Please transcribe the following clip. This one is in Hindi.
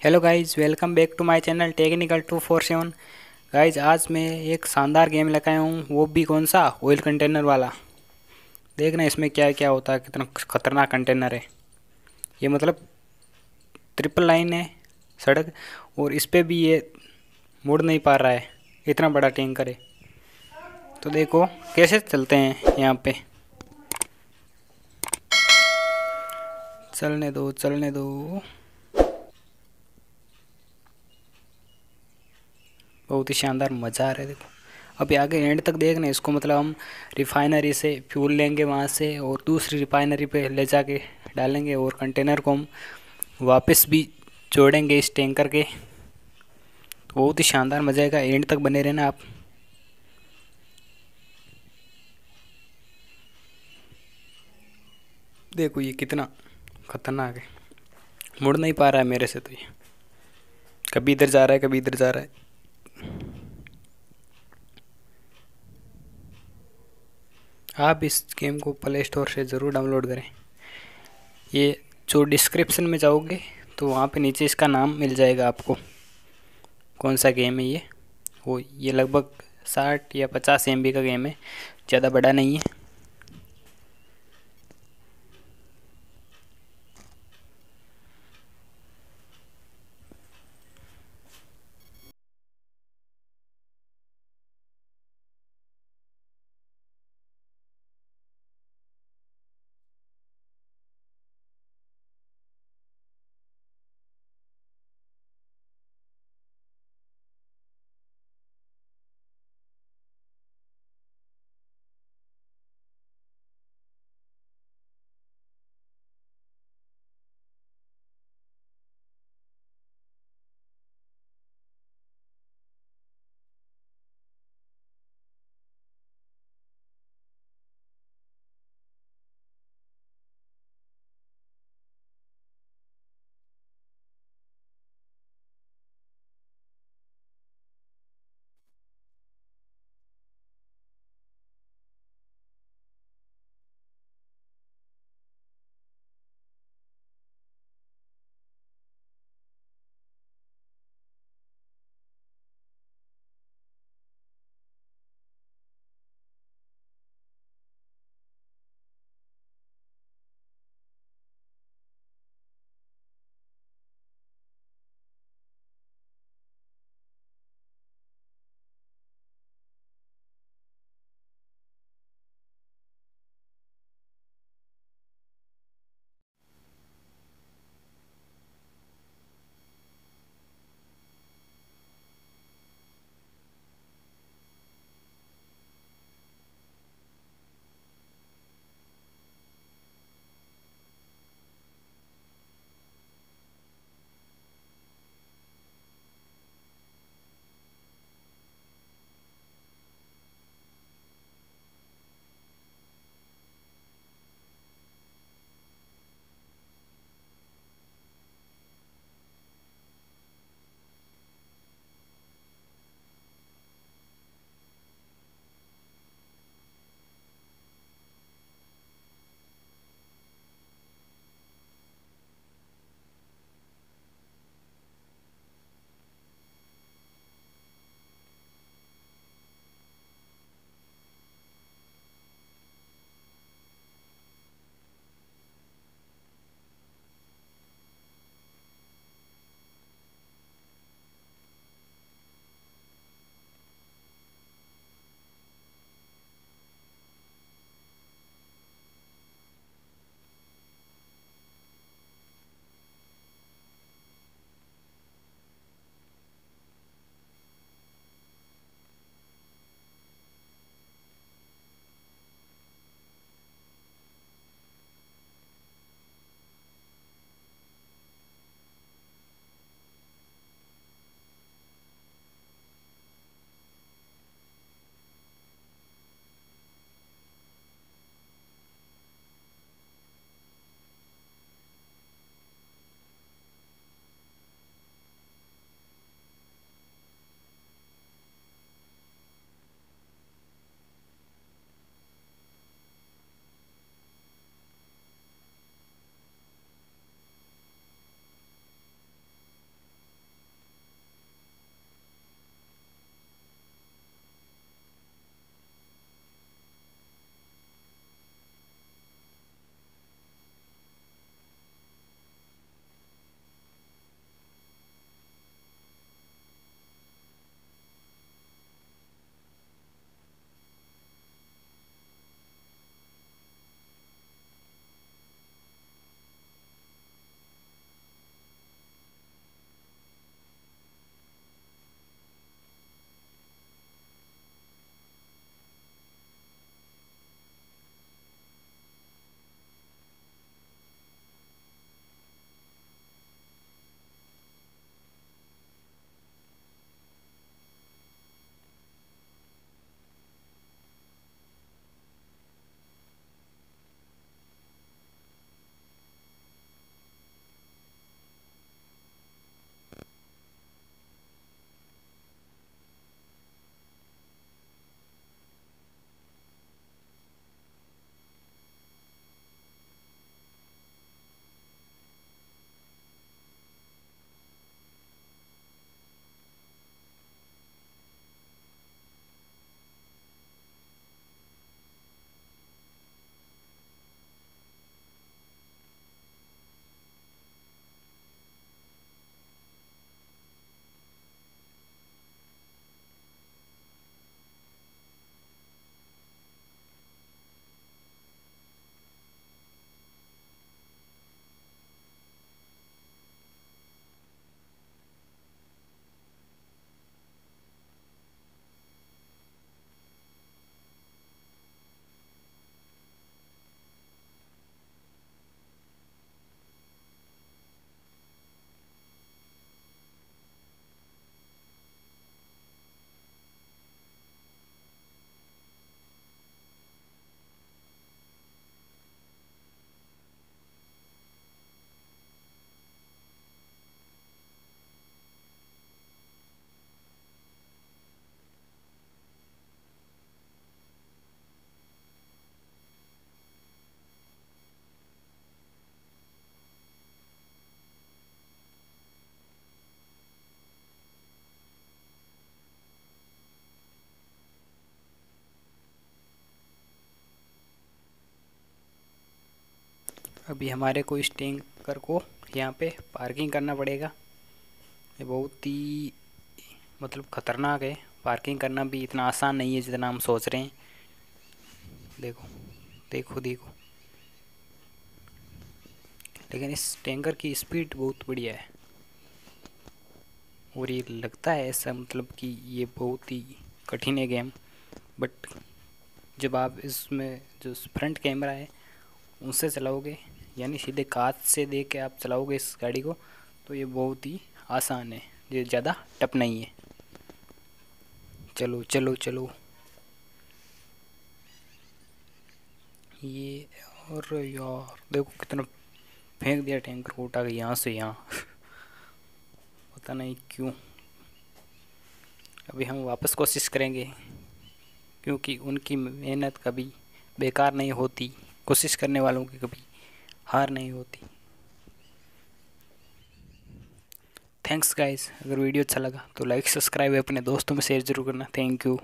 Hello guys welcome back to my channel technical two four seven guys आज मैं एक शानदार गेम लेकर आया हूँ, वो भी कौन सा? ऑयल कंटेनर वाला। देखना इसमें क्या क्या होता है, कितना ख़तरनाक कंटेनर है। ये मतलब ट्रिपल लाइन है, सड़क, और इस पर भी ये मुड़ नहीं पा रहा है। इतना बड़ा टैंकर है। तो देखो, कैसे चलते हैं यहाँ पे। चलने दो चलने दो। बहुत ही शानदार मज़ा आ रहा है, देखो। अभी आगे एंड तक देख देखना, इसको मतलब हम रिफाइनरी से फ्यूल लेंगे वहाँ से और दूसरी रिफाइनरी पे ले जाके डालेंगे और कंटेनर को हम वापस भी जोड़ेंगे इस टैंकर के। तो बहुत ही शानदार मज़ा आएगा एंड तक बने रहना आप। देखो ये कितना खतरनाक है। मुड़ नहीं पा रहा है मेरे से तो ये। कभी इधर जा रहा है, कभी इधर जा रहा है। आप इस गेम को प्ले स्टोर से ज़रूर डाउनलोड करें। ये जो डिस्क्रिप्शन में जाओगे तो वहाँ पे नीचे इसका नाम मिल जाएगा आपको। कौन सा गेम है ये? वो ये लगभग साठ या पचास एम का गेम है, ज़्यादा बड़ा नहीं है। अभी हमारे को इस टैंकर को यहाँ पे पार्किंग करना पड़ेगा। ये बहुत ही मतलब ख़तरनाक है। पार्किंग करना भी इतना आसान नहीं है जितना हम सोच रहे हैं। देखो देखो देखो। लेकिन इस टैंकर की स्पीड बहुत बढ़िया है। और ये लगता है ऐसा मतलब कि ये बहुत ही कठिन है गेम। बट जब आप इसमें जो फ्रंट कैमरा है उनसे चलाओगे यानी सीधे कांच से देख के आप चलाओगे इस गाड़ी को तो ये बहुत ही आसान है। ये ज़्यादा टप नहीं है। चलो चलो चलो। ये और यार, देखो कितना फेंक दिया टैंकर को उठा के यहाँ से यहाँ। पता नहीं क्यों। अभी हम वापस कोशिश करेंगे, क्योंकि उनकी मेहनत कभी बेकार नहीं होती। कोशिश करने वालों की कभी। हार नहीं होती। थैंक्स गाइस अगर वीडियो अच्छा लगा तो लाइक सब्सक्राइब अपने दोस्तों में शेयर ज़रूर करना। Thank you